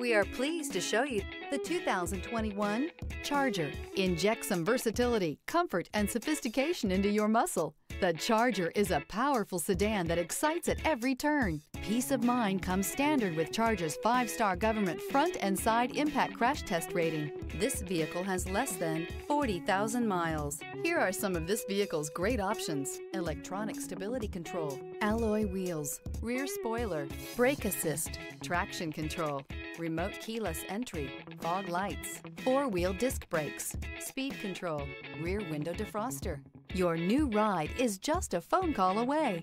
We are pleased to show you the 2021 Charger. Inject some versatility, comfort, and sophistication into your muscle. The Charger is a powerful sedan that excites at every turn. Peace of mind comes standard with Charger's five-star government front and side impact crash test rating. This vehicle has less than 40,000 miles. Here are some of this vehicle's great options. Electronic stability control, alloy wheels, rear spoiler, brake assist, traction control, remote keyless entry, fog lights, four-wheel disc brakes, speed control, rear window defroster. Your new ride is just a phone call away.